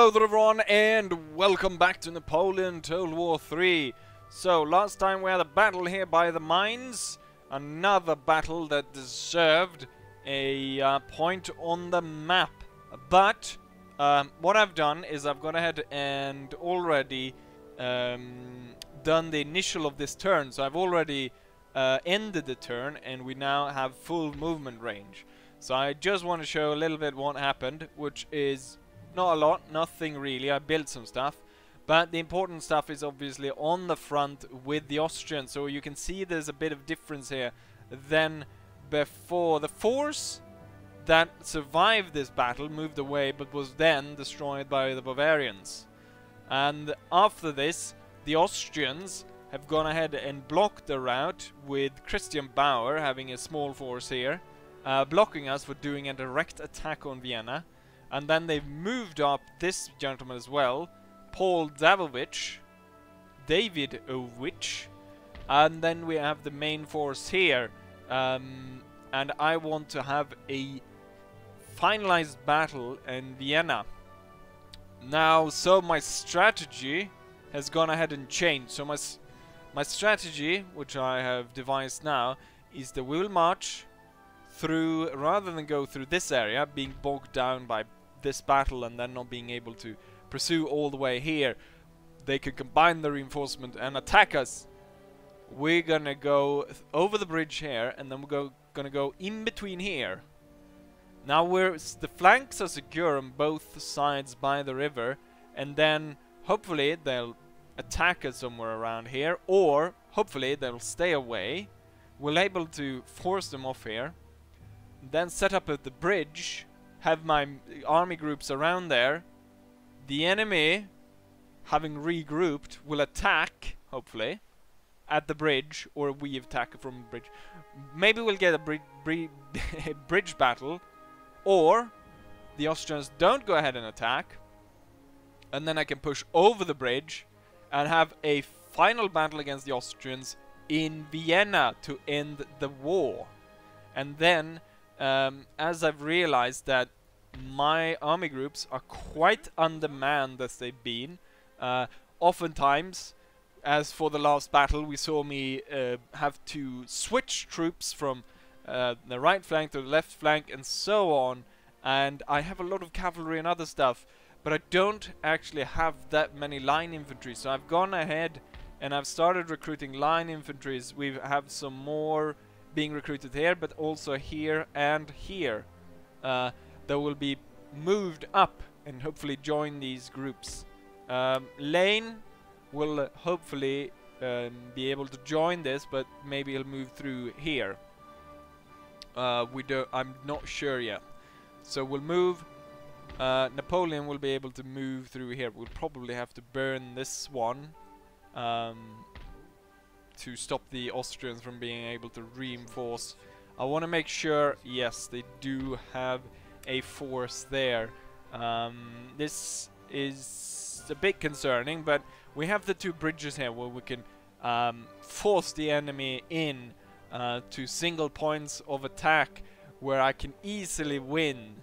Hello there everyone and welcome back to Napoleon Total War 3. So last time we had a battle here by the mines. Another battle that deserved a uh, point on the map. But um, what I've done is I've gone ahead and already um, done the initial of this turn. So I've already uh, ended the turn and we now have full movement range. So I just want to show a little bit what happened, which is not a lot, nothing really. I built some stuff. But the important stuff is obviously on the front with the Austrians. So you can see there's a bit of difference here than before. The force that survived this battle moved away but was then destroyed by the Bavarians. And after this, the Austrians have gone ahead and blocked the route with Christian Bauer having a small force here uh, blocking us for doing a direct attack on Vienna. And then they've moved up this gentleman as well, Paul Davovich, David Ovich, and then we have the main force here. Um, and I want to have a finalized battle in Vienna. Now, so my strategy has gone ahead and changed. So my my strategy, which I have devised now, is that we will march through, rather than go through this area, being bogged down by this battle and then not being able to pursue all the way here, they could combine the reinforcement and attack us. We're gonna go over the bridge here, and then we're go gonna go in between here. Now we're the flanks are secure on both sides by the river, and then hopefully they'll attack us somewhere around here, or hopefully they'll stay away. We're able to force them off here then set up at the bridge, have my army groups around there. The enemy, having regrouped, will attack, hopefully, at the bridge, or we attack from bridge. Maybe we'll get a bri bri bridge battle, or the Austrians don't go ahead and attack, and then I can push over the bridge and have a final battle against the Austrians in Vienna to end the war. And then um, as I've realized that my army groups are quite undermanned as they've been. Uh, oftentimes, as for the last battle, we saw me uh, have to switch troops from uh, the right flank to the left flank and so on. And I have a lot of cavalry and other stuff, but I don't actually have that many line infantry. So I've gone ahead and I've started recruiting line infantries. We have some more being recruited here, but also here and here. Uh, that will be moved up and hopefully join these groups. Um, Lannes will uh, hopefully um, be able to join this, but maybe he'll move through here. Uh, we don't. I'm not sure yet. So we'll move. Uh, Napoleon will be able to move through here. We'll probably have to burn this one. Um, to stop the Austrians from being able to reinforce. I want to make sure, yes, they do have a force there. Um, this is a bit concerning, but we have the two bridges here where we can um, force the enemy in uh, to single points of attack where I can easily win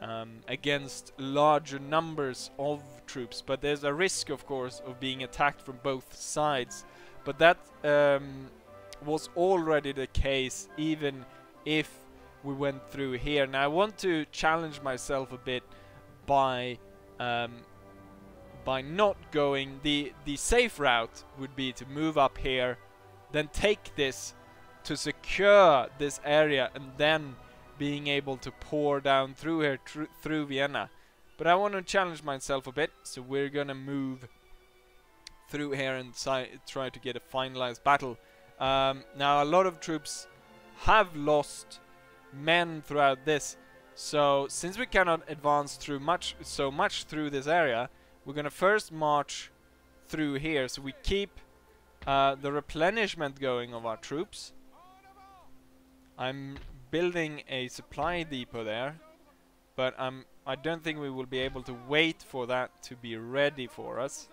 um, against larger numbers of troops. But there's a risk, of course, of being attacked from both sides. But that um, was already the case even if we went through here. Now I want to challenge myself a bit by um, by not going the the safe route would be to move up here then take this to secure this area and then being able to pour down through here tr through Vienna but I want to challenge myself a bit so we're gonna move through here and try to get a finalized battle. Um, now, a lot of troops have lost men throughout this, so since we cannot advance through much so much through this area, we're gonna first march through here, so we keep uh, the replenishment going of our troops. I'm building a supply depot there, but I'm I don't think we will be able to wait for that to be ready for us.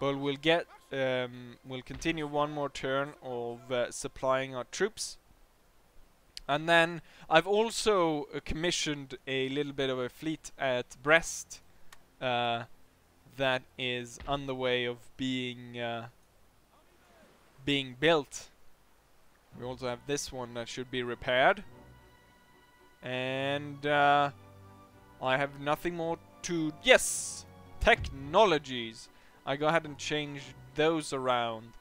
But we'll get, um, we'll continue one more turn of uh, supplying our troops. And then I've also uh, commissioned a little bit of a fleet at Brest. uh, that is on the way of being uh, being built. We also have this one that should be repaired. And uh, I have nothing more to... Yes! Technologies! I go ahead and change those around.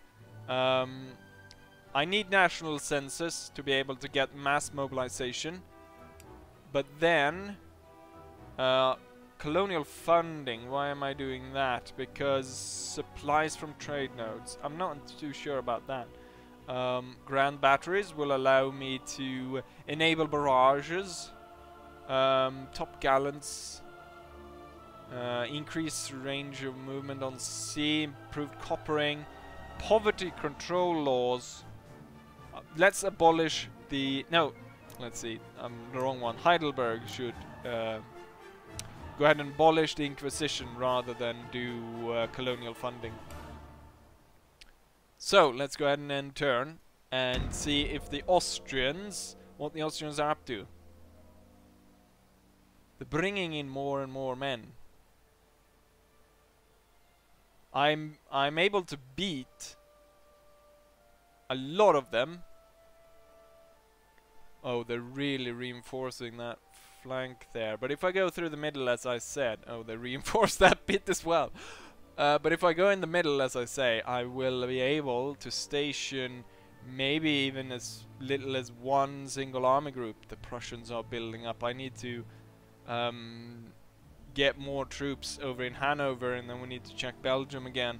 Um, I need national census to be able to get mass mobilization. But then... Uh, colonial funding, why am I doing that? Because supplies from trade nodes. I'm not too sure about that. Um, grand batteries will allow me to enable barrages, um, top gallants, uh, increase range of movement on sea, improved coppering, poverty control laws. Uh, let's abolish the... No, let's see, I'm the wrong one. Heidelberg should uh, go ahead and abolish the Inquisition rather than do uh, colonial funding. So, let's go ahead and end turn and see if the Austrians, what the Austrians are up to. They're bringing in more and more men. I'm I'm able to beat a lot of them. Oh, they're really reinforcing that flank there. But if I go through the middle, as I said, oh, they reinforce that bit as well. Uh, but if I go in the middle, as I say, I will be able to station maybe even as little as one single army group the Prussians are building up. I need to um, get more troops over in Hanover and then we need to check Belgium again.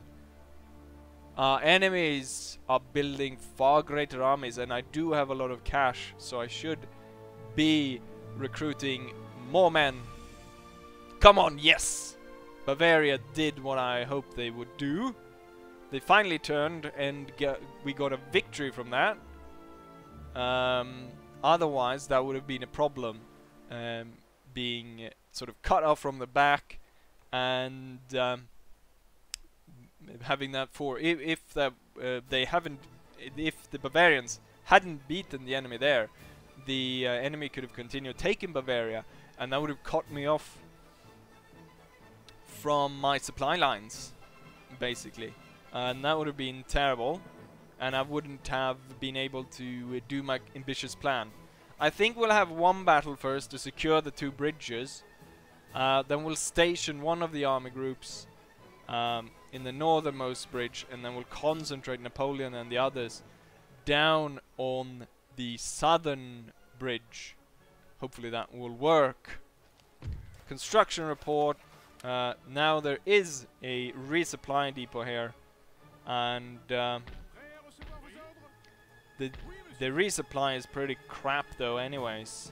Our enemies are building far greater armies and I do have a lot of cash so I should be recruiting more men. Come on, yes! Bavaria did what I hoped they would do. They finally turned and we got a victory from that. Um, otherwise, that would have been a problem. Um, being sort of cut off from the back and um, having that for if, if that uh, they haven't if the Bavarians hadn't beaten the enemy there the uh, enemy could have continued taking Bavaria and that would have cut me off from my supply lines, basically. And that would have been terrible, and I wouldn't have been able to uh, do my ambitious plan. I think we'll have one battle first to secure the two bridges. Uh, then we'll station one of the army groups um, in the northernmost bridge, and then we'll concentrate Napoleon and the others down on the southern bridge. Hopefully that will work. Construction report uh, now there is a resupply depot here, and uh, the the resupply is pretty crap though, anyways,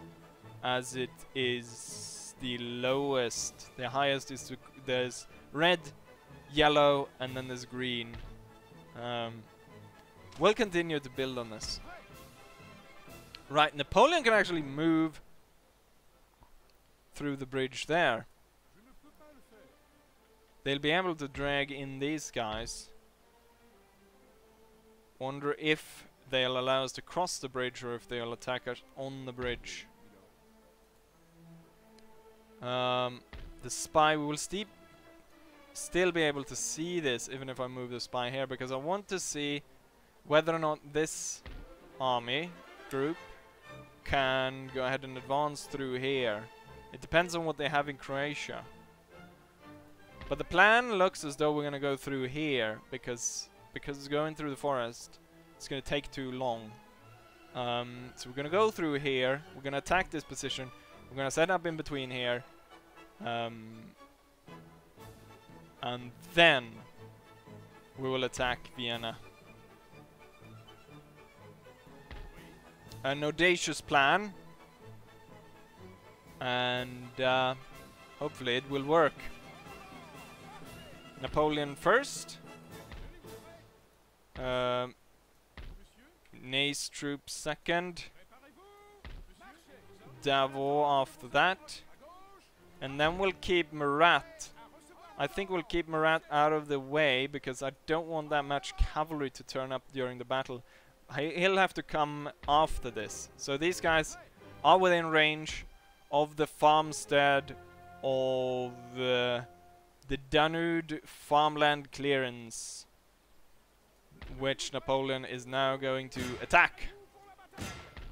as it is the lowest. The highest is there's red, yellow, and then there's green. Um, we'll continue to build on this. Right, Napoleon can actually move through the bridge there. They'll be able to drag in these guys. Wonder if they'll allow us to cross the bridge or if they'll attack us on the bridge. Um, the spy, will steep still be able to see this even if I move the spy here because I want to see whether or not this army group can go ahead and advance through here. It depends on what they have in Croatia. But the plan looks as though we're gonna go through here because because going through the forest it's gonna take too long. Um, so we're gonna go through here. We're gonna attack this position. We're gonna set up in between here. Um, and then we will attack Vienna. An audacious plan. And uh, hopefully it will work. Napoleon first. Um, Ney's troops second. Davout after that. And then we'll keep Murat. I think we'll keep Murat out of the way because I don't want that much cavalry to turn up during the battle. He'll have to come after this. So these guys are within range of the farmstead of the the Danube farmland clearance, which Napoleon is now going to attack.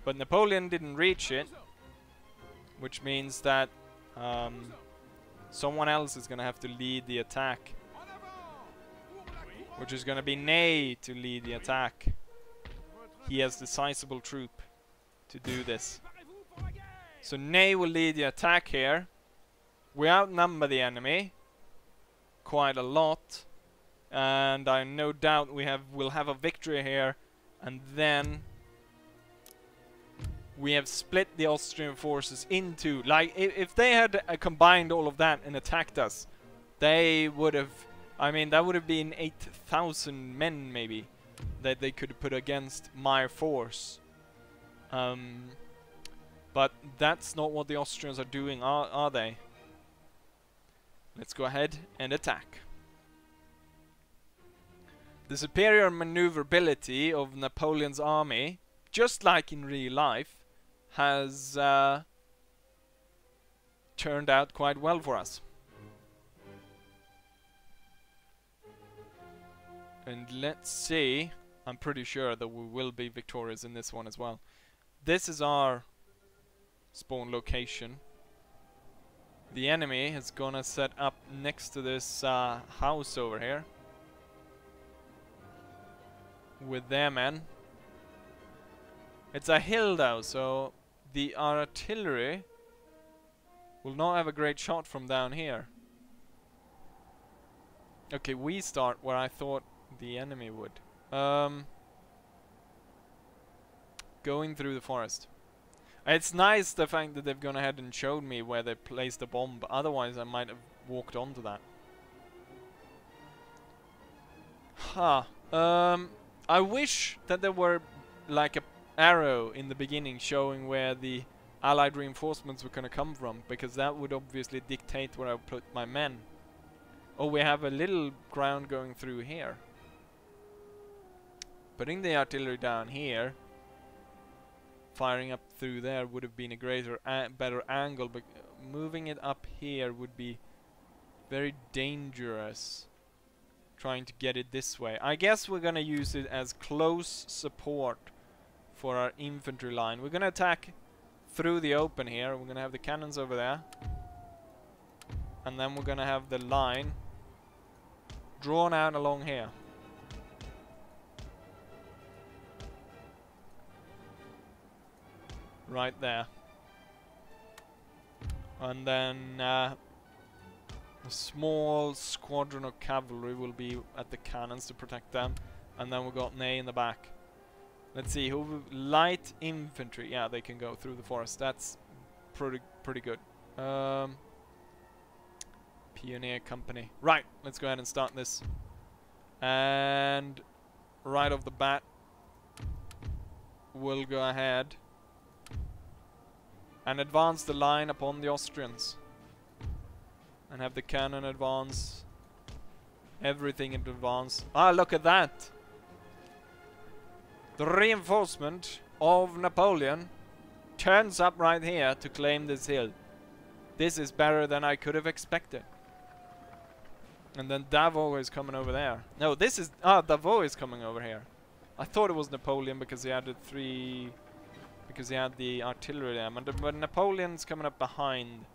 But Napoleon didn't reach it, which means that um, someone else is going to have to lead the attack. Which is going to be Ney to lead the attack. He has the sizable troop to do this. So Ney will lead the attack here. We outnumber the enemy quite a lot. And I no doubt we have will have a victory here. And then we have split the Austrian forces into like if, if they had uh, combined all of that and attacked us, they would have I mean, that would have been 8,000 men, maybe, that they could put against my force. Um, but that's not what the Austrians are doing, are, are they? Let's go ahead and attack. The superior maneuverability of Napoleon's army, just like in real life, has uh, turned out quite well for us. And let's see. I'm pretty sure that we will be victorious in this one as well. This is our spawn location. The enemy is gonna set up next to this uh, house over here. With their men. It's a hill though, so the artillery will not have a great shot from down here. Okay, we start where I thought the enemy would. Um, going through the forest. It's nice the fact that they've gone ahead and showed me where they placed the bomb, otherwise I might have walked onto that. Huh. Um, I wish that there were like a arrow in the beginning showing where the allied reinforcements were going to come from, because that would obviously dictate where I put my men. Oh, we have a little ground going through here. Putting the artillery down here, firing up through there would have been a greater, and better angle, but moving it up here would be very dangerous. Trying to get it this way. I guess we're gonna use it as close support for our infantry line. We're gonna attack through the open here. We're gonna have the cannons over there. And then we're gonna have the line drawn out along here. right there. And then uh, a small squadron of cavalry will be at the cannons to protect them. And then we've got Ney in the back. Let's see, who light infantry. Yeah, they can go through the forest. That's pretty pretty good. Um, Pioneer Company. Right, let's go ahead and start this. And right off the bat, we'll go ahead and advance the line upon the Austrians. And have the cannon advance. Everything in advance. Ah, look at that! The reinforcement of Napoleon turns up right here to claim this hill. This is better than I could have expected. And then Davout is coming over there. No, this is... Ah, Davout is coming over here. I thought it was Napoleon because he added three because he had the artillery there. But, Napoleon's coming up behind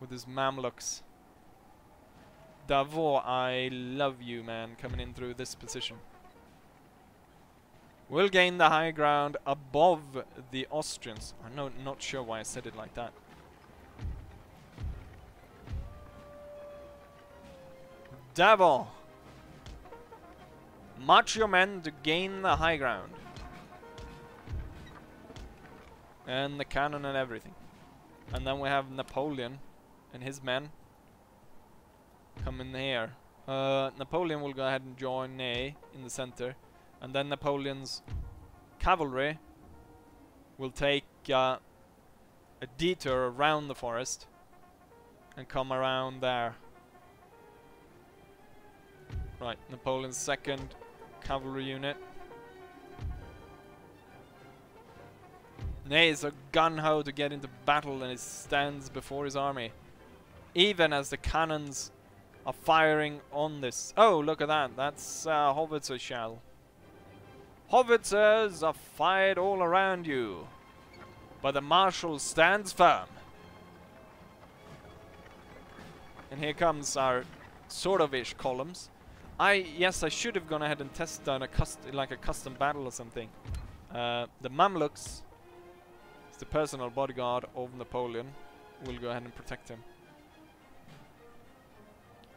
with his Mamluks. Davout, I love you, man, coming in through this position. We'll gain the high ground above the Austrians. I'm no, not sure why I said it like that. Davout! March your men to gain the high ground. And the cannon and everything. And then we have Napoleon and his men coming here. Uh, Napoleon will go ahead and join Ney in the center. And then Napoleon's cavalry will take uh, a detour around the forest and come around there. Right, Napoleon's second cavalry unit Ney is a gun-ho to get into battle and he stands before his army. Even as the cannons are firing on this. Oh, look at that. That's uh, howitzer shell. Howitzers are fired all around you. But the Marshal stands firm. And here comes our sort of ish columns. I yes, I should have gone ahead and tested on a cust like a custom battle or something. Uh, the Mamluks, is the personal bodyguard of Napoleon. We'll go ahead and protect him.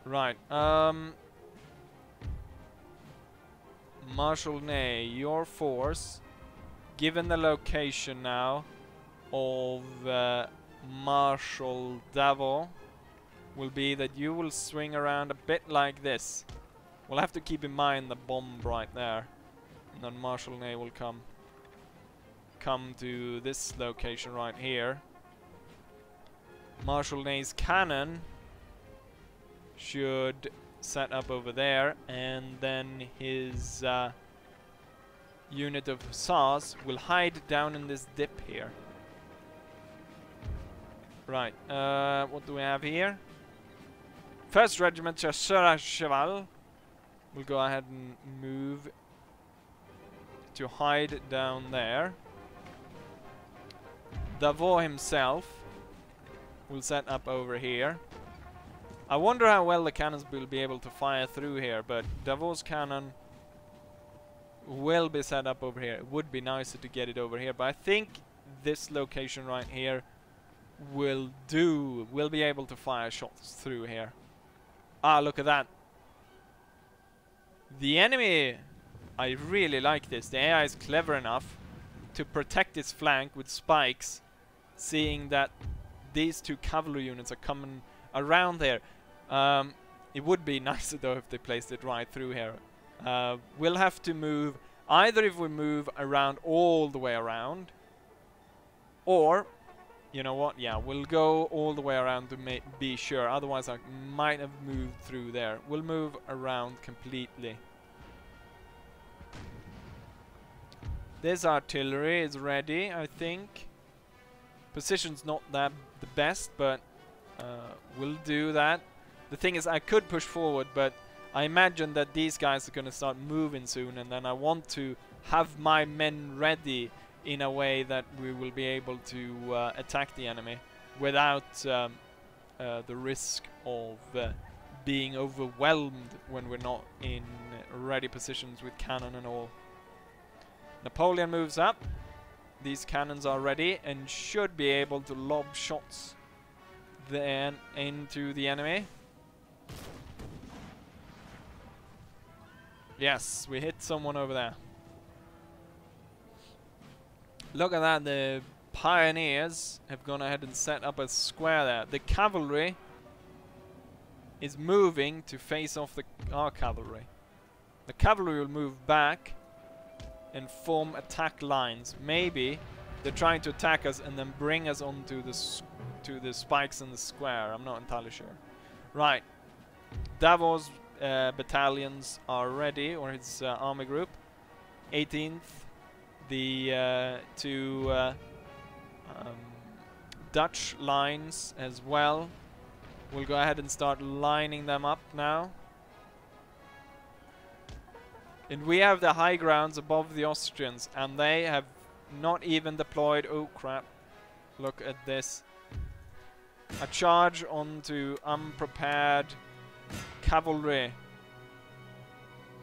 Right. Um, Marshal Ney, your force, given the location now of uh, Marshal Davout, will be that you will swing around a bit like this. We'll have to keep in mind the bomb right there. And then Marshal Ney will come come to this location right here. Marshal Ney's cannon should set up over there and then his uh, unit of hussars will hide down in this dip here. Right, uh, what do we have here? First Regiment Chasseurs Cheval will go ahead and move to hide down there. Davout himself will set up over here. I wonder how well the cannons will be able to fire through here, but Davout's cannon will be set up over here. It would be nicer to get it over here, but I think this location right here will do, We'll be able to fire shots through here. Ah, look at that. The enemy, I really like this. The AI is clever enough to protect its flank with spikes, seeing that these two cavalry units are coming around there. Um, it would be nicer though if they placed it right through here. Uh, we'll have to move, either if we move around all the way around, or, you know what, yeah, we'll go all the way around to be sure, otherwise I might have moved through there. We'll move around completely. This artillery is ready, I think. Position's not that the best, but uh, we'll do that. The thing is, I could push forward, but I imagine that these guys are going to start moving soon, and then I want to have my men ready in a way that we will be able to uh, attack the enemy without um, uh, the risk of uh, being overwhelmed when we're not in ready positions with cannon and all. Napoleon moves up. These cannons are ready and should be able to lob shots then into the enemy. Yes, we hit someone over there. Look at that, the pioneers have gone ahead and set up a square there. The cavalry is moving to face off the our cavalry. The cavalry will move back and form attack lines. Maybe they're trying to attack us and then bring us onto the to the spikes in the square. I'm not entirely sure. Right. Davout's uh, battalions are ready, or his uh, army group. 18th, the uh, two uh, um, Dutch lines as well. We'll go ahead and start lining them up now. And we have the high grounds above the Austrians, and they have not even deployed. Oh crap! Look at this. A charge onto unprepared cavalry.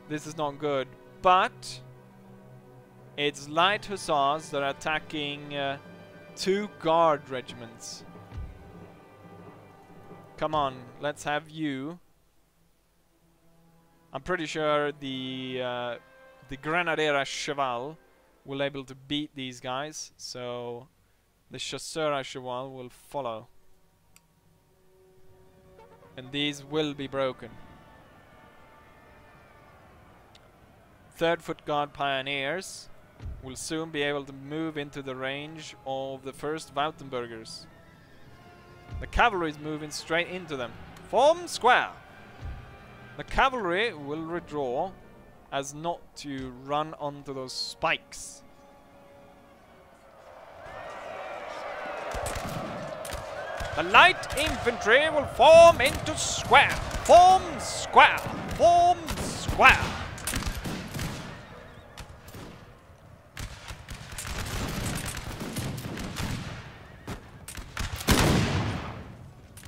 This is not good. But it's light hussars that are attacking uh, two guard regiments. Come on, let's have you. I'm pretty sure the uh, the Grenadier Cheval will able to beat these guys, so the Chasseur Cheval will follow. And these will be broken. Third Foot Guard Pioneers will soon be able to move into the range of the first Württembergers. The cavalry is moving straight into them. Form square! The cavalry will withdraw as not to run onto those spikes. The light infantry will form into square. Form square! Form square!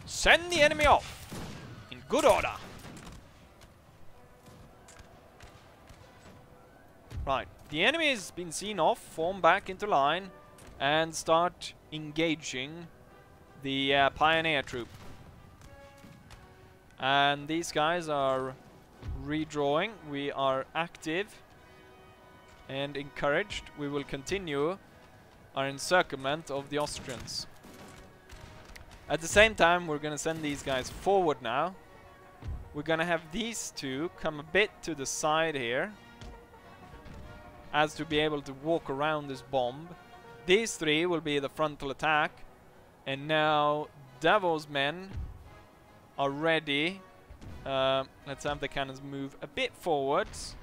Send the enemy off! In good order! Right, the enemy has been seen off, form back into line, and start engaging the uh, pioneer troop. And these guys are redrawing. We are active and encouraged. We will continue our encirclement of the Austrians. At the same time, we're going to send these guys forward now. We're going to have these two come a bit to the side here as to be able to walk around this bomb. These three will be the frontal attack. And now Davout's men are ready. Uh, let's have the cannons move a bit forwards.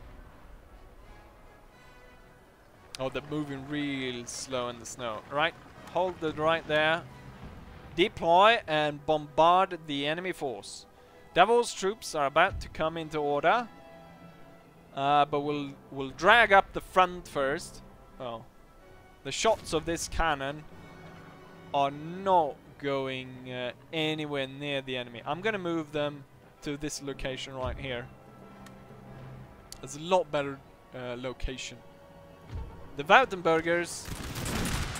Oh, they're moving real slow in the snow. Right, hold it right there. Deploy and bombard the enemy force. Davout's troops are about to come into order. Uh, but we'll, we'll drag up the front first. Oh. The shots of this cannon are not going uh, anywhere near the enemy. I'm gonna move them to this location right here. It's a lot better uh, location. The Württembergers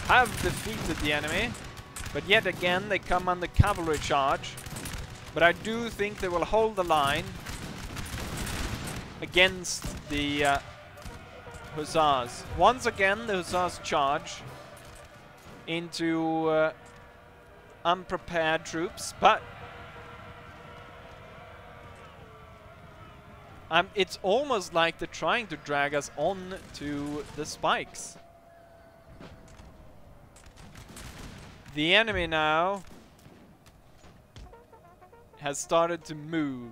have defeated the enemy, but yet again they come under cavalry charge. But I do think they will hold the line against the uh, Hussars. Once again, the Hussars charge into uh, unprepared troops, but um, it's almost like they're trying to drag us on to the spikes. The enemy now has started to move.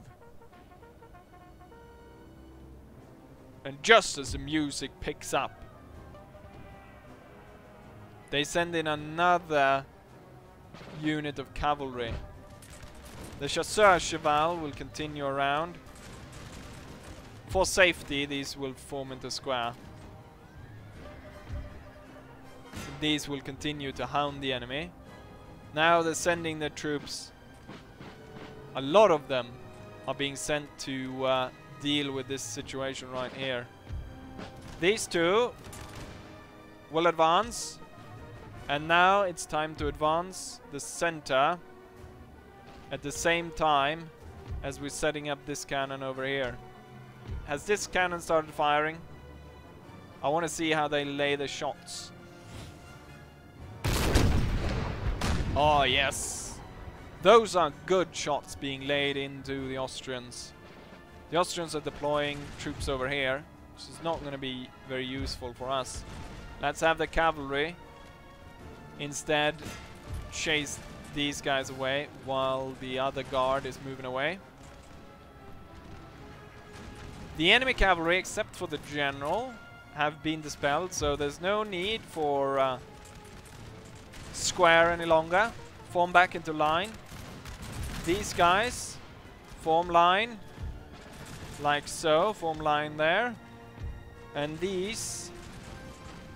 And just as the music picks up, they send in another unit of cavalry. The Chasseur Cheval will continue around. For safety, these will form into square. These will continue to hound the enemy. Now they're sending their troops. A lot of them are being sent to uh, deal with this situation right here. These two will advance. And now it's time to advance the center at the same time as we're setting up this cannon over here. Has this cannon started firing? I want to see how they lay the shots. Oh, yes. Those are good shots being laid into the Austrians. The Austrians are deploying troops over here, which is not going to be very useful for us. Let's have the cavalry instead chase these guys away while the other guard is moving away. The enemy cavalry, except for the general, have been dispelled, so there's no need for uh, square any longer. Form back into line. These guys form line like so, form line there. And these,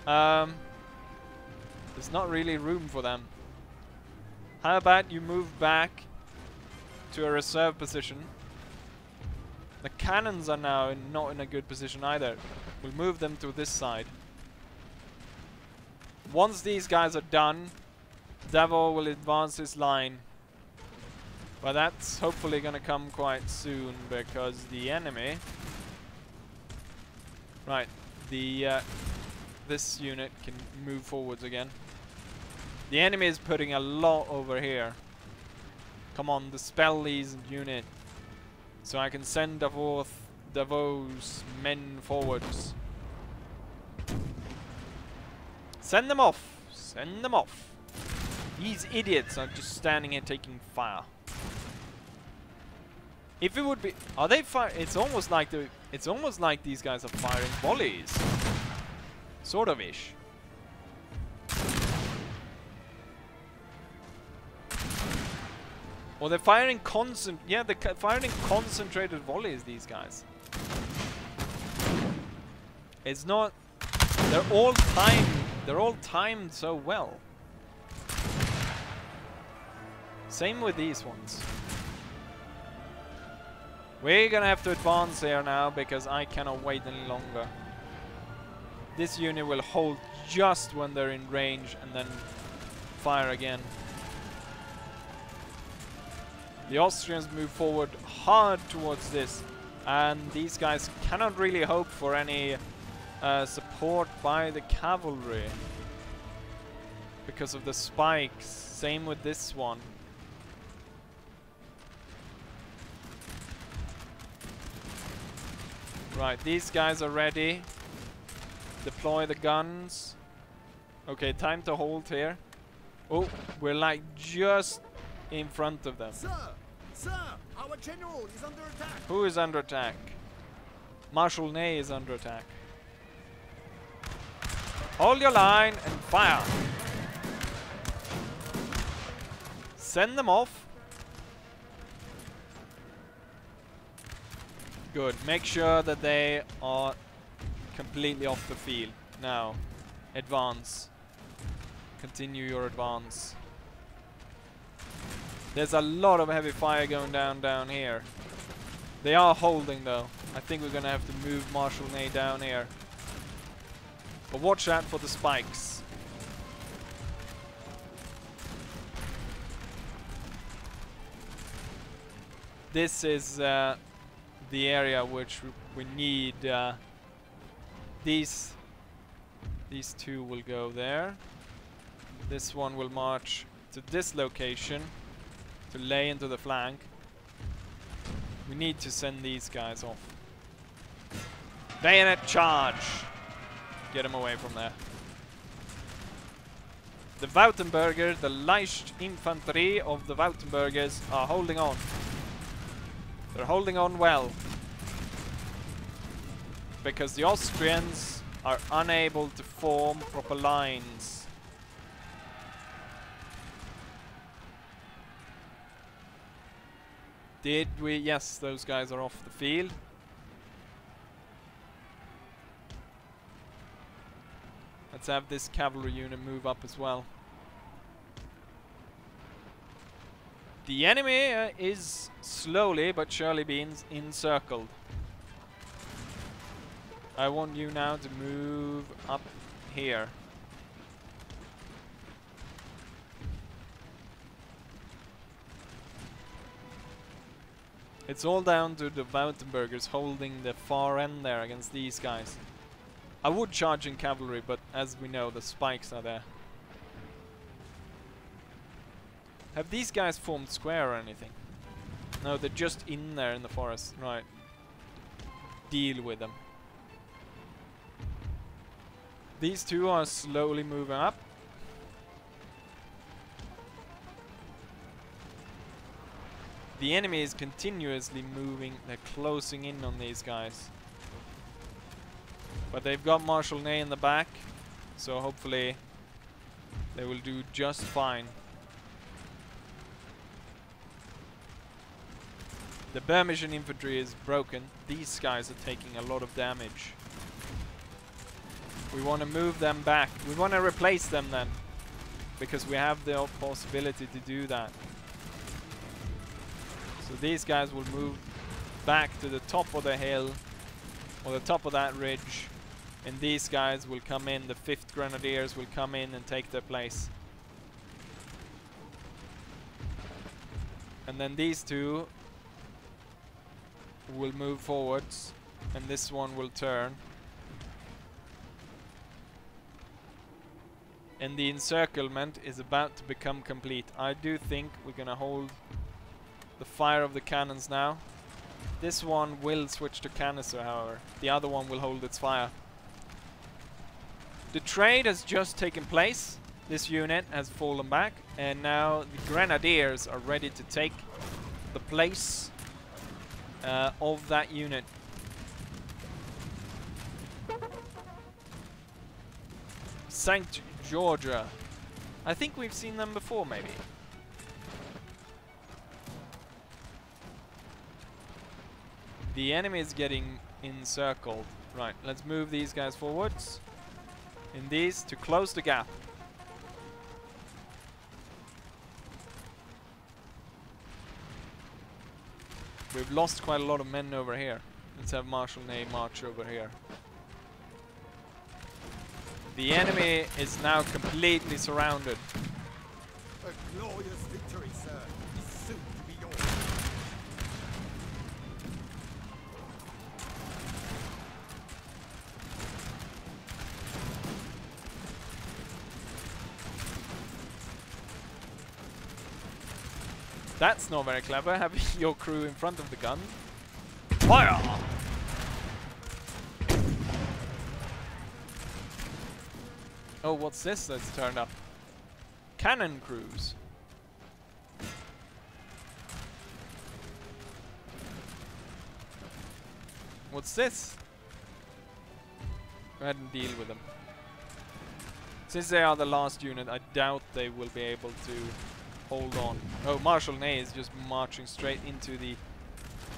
um, there's not really room for them. How about you move back to a reserve position? The cannons are now in not in a good position either. We'll move them to this side. Once these guys are done, Davout will advance his line but that's hopefully gonna come quite soon because the enemy... Right, the uh, this unit can move forwards again. The enemy is putting a lot over here. Come on, dispel these unit. So I can send Davout's, Davout's men forwards. Send them off! Send them off! These idiots are just standing here taking fire. If it would be, are they fire? It's almost like the, it's almost like these guys are firing volleys, sort of ish. Or they're firing concent... Yeah, they're firing concentrated volleys, these guys. It's not... They're all timed... They're all timed so well. Same with these ones. We're gonna have to advance here now because I cannot wait any longer. This unit will hold just when they're in range and then fire again. The Austrians move forward hard towards this and these guys cannot really hope for any uh, support by the cavalry because of the spikes. Same with this one. Right, these guys are ready. Deploy the guns. Okay, time to hold here. Oh, we're like just in front of them. Sir! Sir! Our general is under attack! Who is under attack? Marshal Ney is under attack. Hold your line and fire! Send them off. Good. Make sure that they are completely off the field. Now, advance. Continue your advance. There's a lot of heavy fire going down down here. They are holding though. I think we're gonna have to move Marshal Ney down here. But watch out for the spikes. This is uh, the area which we need. Uh, these these two will go there. This one will march to this location to lay into the flank. We need to send these guys off. Bayonet charge! Get them away from there. The Württemberger, the Leicht Infanterie of the Württembergers are holding on. They're holding on well. Because the Austrians are unable to form proper lines. Did we? Yes, those guys are off the field. Let's have this cavalry unit move up as well. The enemy uh, is slowly but surely being encircled. I want you now to move up here. It's all down to the Württembergers holding the far end there against these guys. I would charge in cavalry, but as we know, the spikes are there. Have these guys formed square or anything? No, they're just in there in the forest. Right. Deal with them. These two are slowly moving up. The enemy is continuously moving. They're closing in on these guys. But they've got Marshal Ney in the back. So hopefully they will do just fine. The Bermischen infantry is broken. These guys are taking a lot of damage. We want to move them back. We want to replace them then. Because we have the possibility to do that. So these guys will move back to the top of the hill. Or the top of that ridge. And these guys will come in. The 5th Grenadiers will come in and take their place. And then these two will move forwards. And this one will turn. and the encirclement is about to become complete. I do think we're gonna hold the fire of the cannons now. This one will switch to canister, however. The other one will hold its fire. The trade has just taken place. This unit has fallen back, and now the grenadiers are ready to take the place uh, of that unit. St. Georgia. I think we've seen them before, maybe. The enemy is getting encircled. Right, let's move these guys forwards. In these to close the gap. We've lost quite a lot of men over here. Let's have Marshal Ney march over here. The enemy is now completely surrounded. A glorious victory, That's not very clever, having your crew in front of the gun. Fire! Oh, what's this that's turned up? Cannon crews. What's this? Go ahead and deal with them. Since they are the last unit, I doubt they will be able to hold on. Oh, Marshal Ney is just marching straight into the...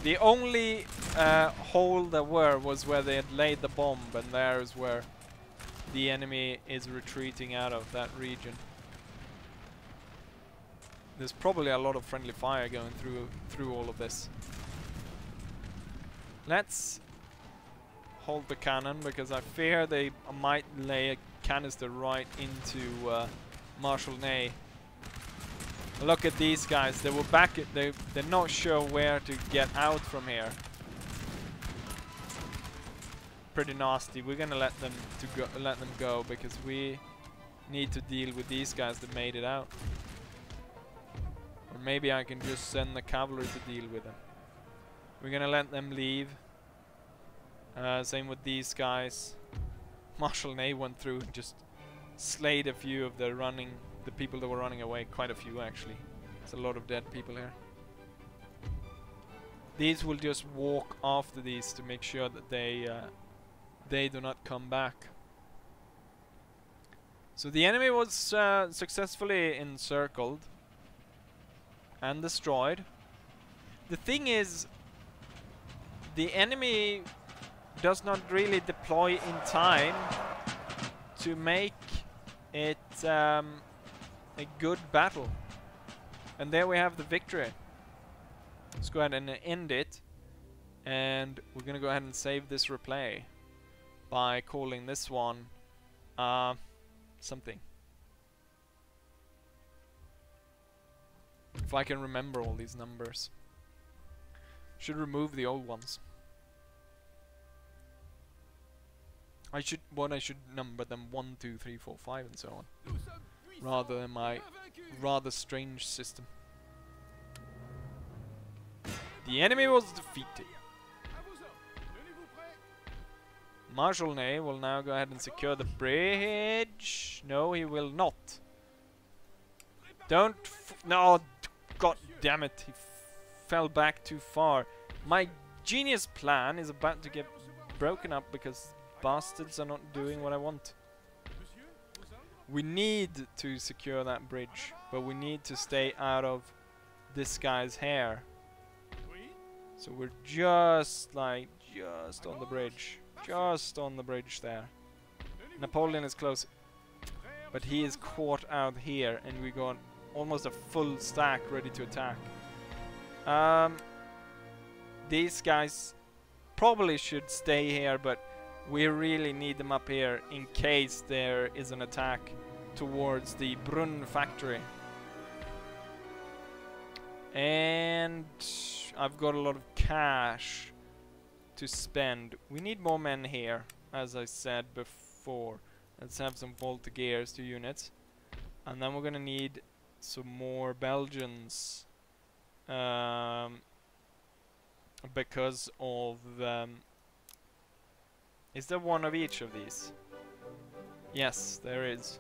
The only uh, hole there were was where they had laid the bomb, and there is where the enemy is retreating out of that region. There's probably a lot of friendly fire going through through all of this. Let's hold the cannon because I fear they might lay a canister right into uh, Marshal Ney. Look at these guys. They were back. They they're not sure where to get out from here. Pretty nasty. We're gonna let them to go. Let them go because we need to deal with these guys that made it out. Or maybe I can just send the cavalry to deal with them. We're gonna let them leave. Uh, same with these guys. Marshal Ney went through and just slayed a few of the running, the people that were running away. Quite a few actually. There's a lot of dead people here. These will just walk after these to make sure that they uh, they do not come back. So the enemy was uh, successfully encircled and destroyed. The thing is, the enemy does not really deploy in time to make it um, a good battle. And there we have the victory. Let's go ahead and end it. And we're going to go ahead and save this replay by calling this one uh, something. If I can remember all these numbers. Should remove the old ones. I should what I should number them one, two, three, four, five, and so on. Rather than my rather strange system. The enemy was defeated. Marshal Ney will now go ahead and secure the bridge. No, he will not. Don't. no, god damn it. He fell back too far. My genius plan is about to get broken up because bastards are not doing what I want. We need to secure that bridge, but we need to stay out of this guy's hair. So we're just like, just on the bridge. Just on the bridge there. Napoleon is close. But he is caught out here and we got almost a full stack ready to attack. Um, these guys probably should stay here, but we really need them up here in case there is an attack towards the Brunn factory. And I've got a lot of cash to spend. We need more men here, as I said before. Let's have some Voltigeurs to units. And then we're gonna need some more Belgians. Um, because of... Um, is there one of each of these? Yes, there is.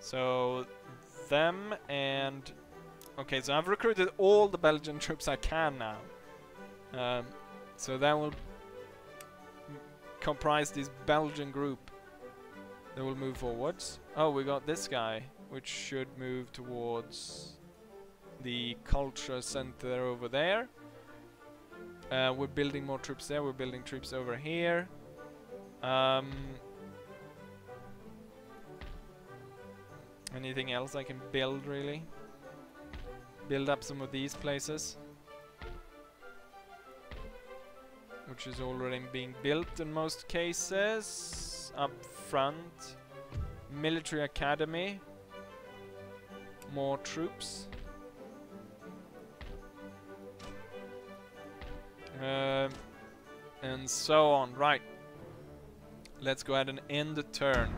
So, them and... Okay, so I've recruited all the Belgian troops I can now. Um, so that will comprise this Belgian group that will move forwards. Oh, we got this guy, which should move towards the culture center over there. Uh, we're building more troops there. We're building troops over here. Um, anything else I can build really? Build up some of these places. Which is already being built in most cases. Up front. Military academy. More troops. Um, and so on. Right. Let's go ahead and end the turn.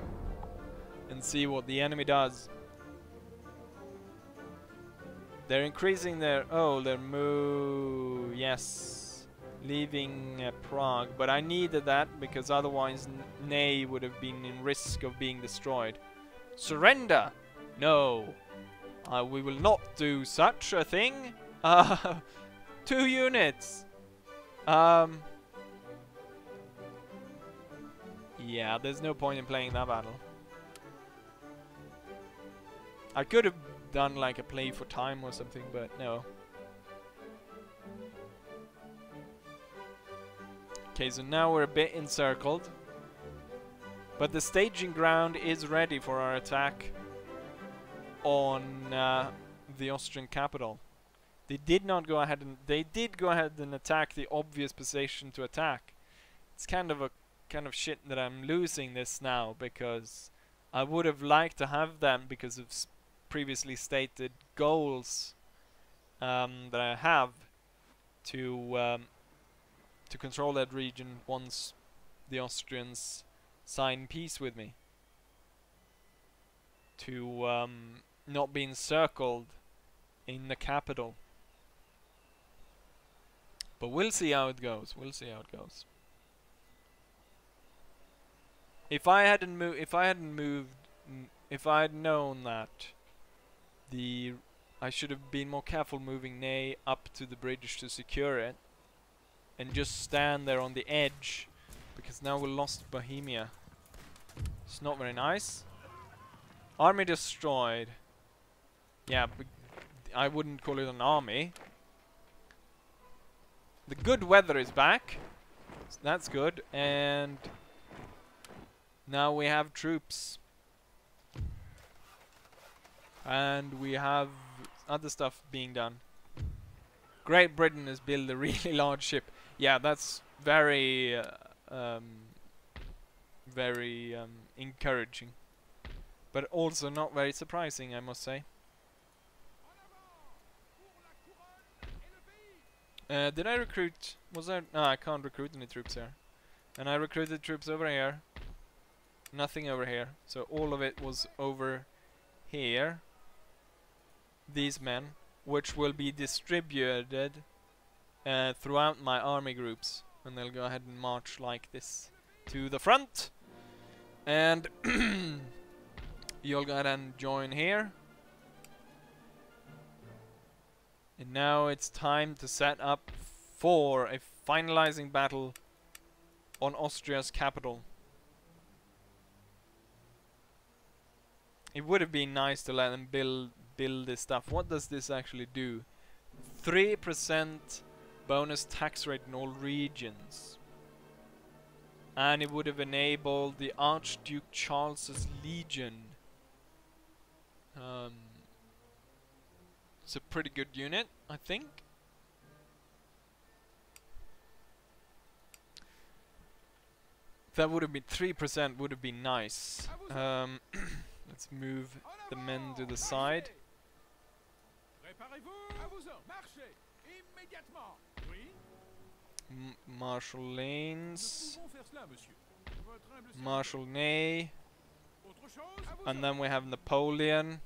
And see what the enemy does. They're increasing their... Oh, their move... Yes. Leaving uh, Prague. But I needed that because otherwise Ney would have been in risk of being destroyed. Surrender! No. Uh, we will not do such a thing. Uh, two units. Um. Yeah, there's no point in playing that battle. I could have done like a play for time or something, but no. Okay, so now we're a bit encircled. But the staging ground is ready for our attack on uh, the Austrian capital. They did not go ahead and they did go ahead and attack the obvious position to attack. It's kind of a kind of shit that I'm losing this now because I would have liked to have them because of previously stated goals um, that I have to um, to control that region once the Austrians sign peace with me. To um, not be encircled in the capital. But we'll see how it goes. We'll see how it goes. If I hadn't moved, if I hadn't moved, if I had known that the I should have been more careful moving Ney up to the bridge to secure it and just stand there on the edge because now we lost Bohemia. It's not very nice. Army destroyed. Yeah, I wouldn't call it an army. The good weather is back. So that's good. And now we have troops. And we have other stuff being done. Great Britain has built a really large ship. Yeah, that's very, uh, um, very um, encouraging. But also not very surprising, I must say. Uh, did I recruit... Was there... No, I can't recruit any troops here. And I recruited troops over here. Nothing over here. So all of it was over here. These men. Which will be distributed uh, throughout my army groups. And they'll go ahead and march like this. To the front. And... you'll go ahead and join here. And now it's time to set up for a finalizing battle on Austria's capital. It would have been nice to let them build build this stuff. What does this actually do? 3% bonus tax rate in all regions. And it would have enabled the Archduke Charles's Legion. Um, pretty good unit, I think. That would have been 3% would have been nice. Um, let's move the men to the side. M Marshal Lannes. Marshal Ney. And then we have Napoleon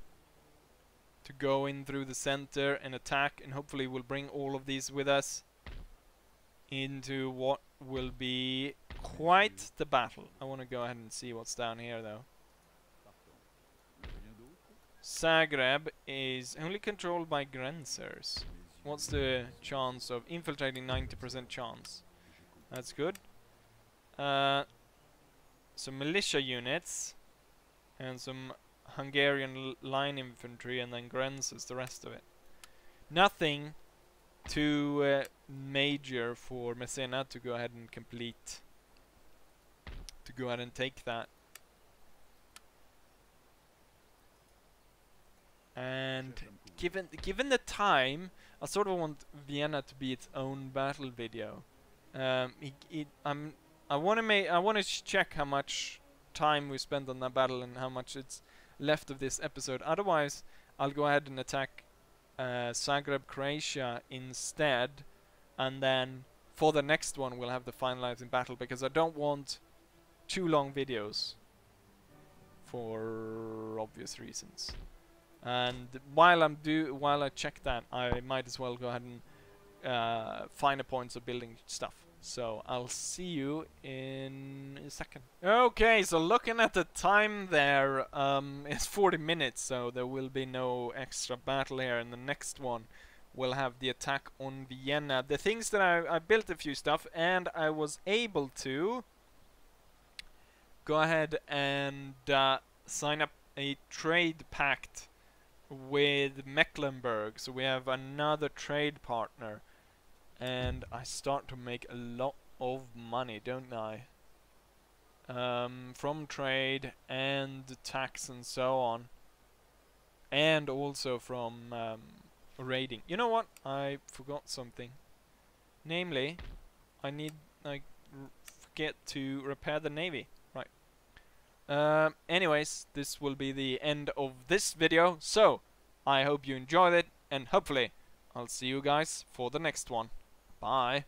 to go in through the center and attack and hopefully we'll bring all of these with us into what will be quite the battle. I want to go ahead and see what's down here though. Zagreb is only controlled by Grenzers. What's the chance of infiltrating 90% chance? That's good. Uh, some militia units and some Hungarian line infantry and then Grenz is the rest of it. Nothing too uh, major for Masséna to go ahead and complete. To go ahead and take that. And given given the time, I sort of want Vienna to be its own battle video. Um, it, it, I'm I want to make I want to check how much time we spent on that battle and how much it's left of this episode. Otherwise, I'll go ahead and attack uh, Zagreb, Croatia instead, and then for the next one we'll have the finalizing battle because I don't want too long videos for obvious reasons. And while I'm do while I check that, I might as well go ahead and uh, find the points of building stuff. So I'll see you in a second. Okay, so looking at the time there, um, it's 40 minutes, so there will be no extra battle here. And the next one will have the attack on Vienna. The things that I, I built a few stuff, and I was able to go ahead and uh, sign up a trade pact with Mecklenburg. So we have another trade partner and I start to make a lot of money, don't I? Um, from trade and tax and so on. And also from um, raiding. You know what? I forgot something. Namely, I need I forget to repair the navy. Right. Um, anyways, this will be the end of this video. So, I hope you enjoyed it, and hopefully, I'll see you guys for the next one. Bye.